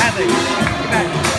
Hadley, get back.